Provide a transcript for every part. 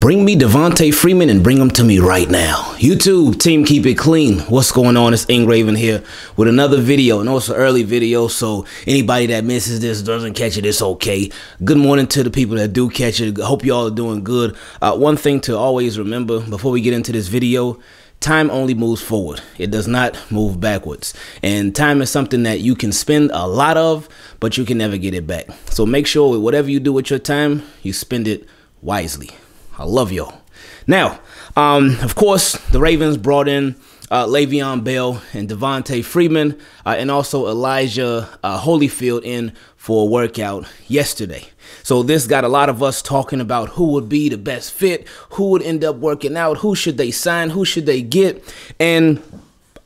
Bring me Devonta Freeman and bring him to me right now. YouTube team, keep it clean. What's going on? It's Ingraven here with another video. I know it's an early video, so anybody that misses this doesn't catch it, it's okay. Good morning to the people that do catch it. Hope y'all are doing good. Uh, one thing to always remember before we get into this video, time only moves forward. It does not move backwards. And time is something that you can spend a lot of, but you can never get it back. So make sure whatever you do with your time, you spend it wisely. I love y'all. Now, um, of course, the Ravens brought in uh, Le'Veon Bell and Devonta Freeman, uh, and also Elijah uh, Holyfield in for a workout yesterday. So this got a lot of us talking about who would be the best fit, who would end up working out, who should they sign, who should they get, and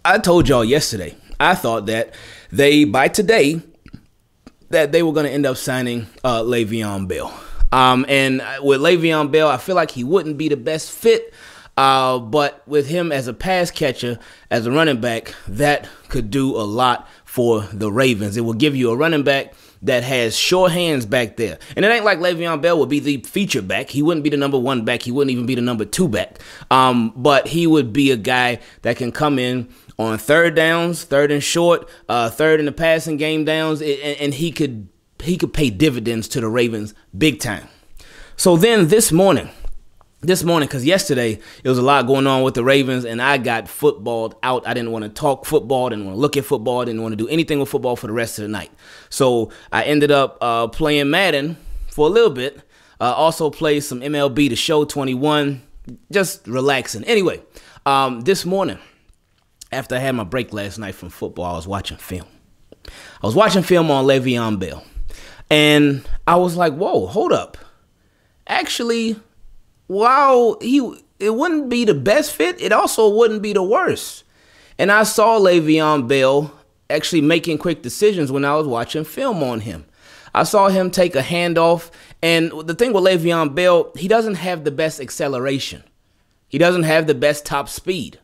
I told y'all yesterday, I thought that they by today that they were going to end up signing uh, Le'Veon Bell. Um, and with Le'Veon Bell, I feel like he wouldn't be the best fit. Uh, but with him as a pass catcher, as a running back, that could do a lot for the Ravens. It will give you a running back that has sure hands back there. And it ain't like Le'Veon Bell would be the feature back. He wouldn't be the number one back. He wouldn't even be the number two back. Um, but he would be a guy that can come in on third downs, third and short, uh, third in the passing game downs, and, and he could he could pay dividends to the Ravens big time. So then this morning, this morning, because yesterday it was a lot going on with the Ravens, and I got footballed out. I didn't want to talk football, didn't want to look at football, didn't want to do anything with football for the rest of the night. So I ended up uh, playing Madden for a little bit. Uh, also played some MLB The Show 21, just relaxing. Anyway, um, this morning, after I had my break last night from football, I was watching film. I was watching film on Le'Veon Bell. And I was like, whoa, hold up. Actually, while he it wouldn't be the best fit, it also wouldn't be the worst. And I saw Le'Veon Bell actually making quick decisions when I was watching film on him. I saw him take a handoff, and the thing with Le'Veon Bell, he doesn't have the best acceleration. He doesn't have the best top speed.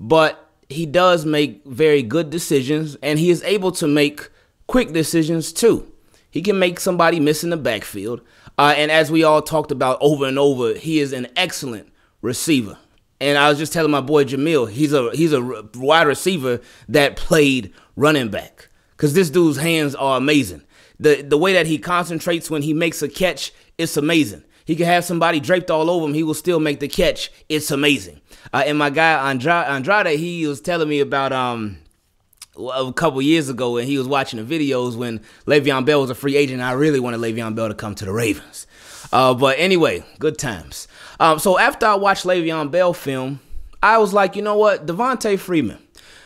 But he does make very good decisions, and he is able to make quick decisions too. He can make somebody miss in the backfield. Uh, and as we all talked about over and over, he is an excellent receiver. And I was just telling my boy Jamil, he's a he's a wide receiver that played running back because this dude's hands are amazing. The the way that he concentrates when he makes a catch, it's amazing. He can have somebody draped all over him, he will still make the catch. It's amazing. Uh, and my guy Andrade, Andrade, he was telling me about um a couple years ago and he was watching the videos when Le'Veon Bell was a free agent. I really wanted Le'Veon Bell to come to the Ravens. Uh, but anyway, good times. Um, so after I watched Le'Veon Bell film, I was like, you know what, Devonta Freeman.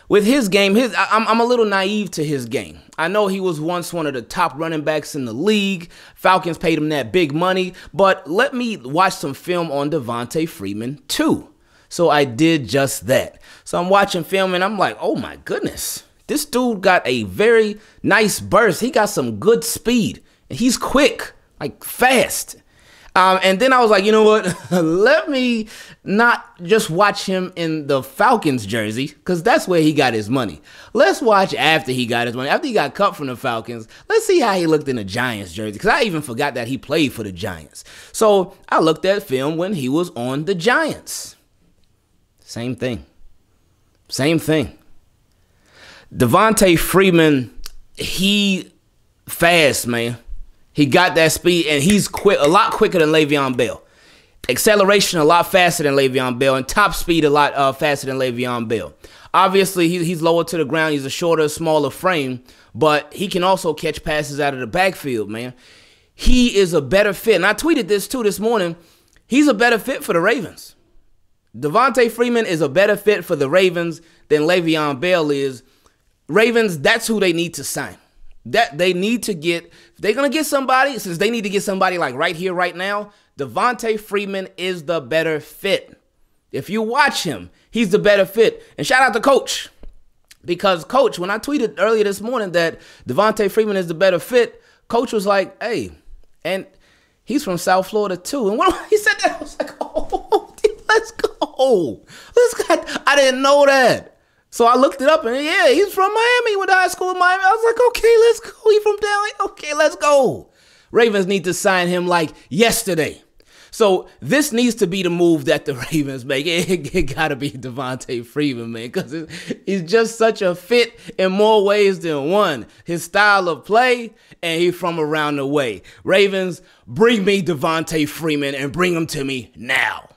With his game, his I'm, I'm a little naive to his game. I know he was once one of the top running backs in the league. Falcons paid him that big money, but let me watch some film on Devonta Freeman too. So I did just that. So I'm watching film and I'm like, oh my goodness. This dude got a very nice burst. He got some good speed. And he's quick, like fast. Um, and then I was like, you know what? Let me not just watch him in the Falcons jersey, because that's where he got his money. Let's watch after he got his money. After he got cut from the Falcons, let's see how he looked in the Giants jersey, because I even forgot that he played for the Giants. So I looked at film when he was on the Giants. Same thing. Same thing. Devonta Freeman, he fast, man. He got that speed and he's quick, a lot quicker than Le'Veon Bell. Acceleration a lot faster than Le'Veon Bell and top speed a lot uh, faster than Le'Veon Bell. Obviously, he, he's lower to the ground. He's a shorter, smaller frame, but he can also catch passes out of the backfield, man. He is a better fit. And I tweeted this too this morning. He's a better fit for the Ravens. Devonta Freeman is a better fit for the Ravens than Le'Veon Bell is Ravens, that's who they need to sign. That they need to get. they're gonna get somebody, since they need to get somebody like right here, right now. Devonta Freeman is the better fit. If you watch him, he's the better fit. And shout out to Coach. Because Coach, when I tweeted earlier this morning that Devonta Freeman is the better fit, Coach was like, hey, and he's from South Florida too. And when he said that, I was like, oh, let's go. Let's go. I didn't know that. So I looked it up and yeah, he's from Miami. Went to high school in Miami. I was like, okay, let's go. He from here. Okay, let's go. Ravens need to sign him like yesterday. So this needs to be the move that the Ravens make. It, it gotta be Devonta Freeman, man, because he's just such a fit in more ways than one. His style of play, and he's from around the way. Ravens, bring me Devonta Freeman and bring him to me now.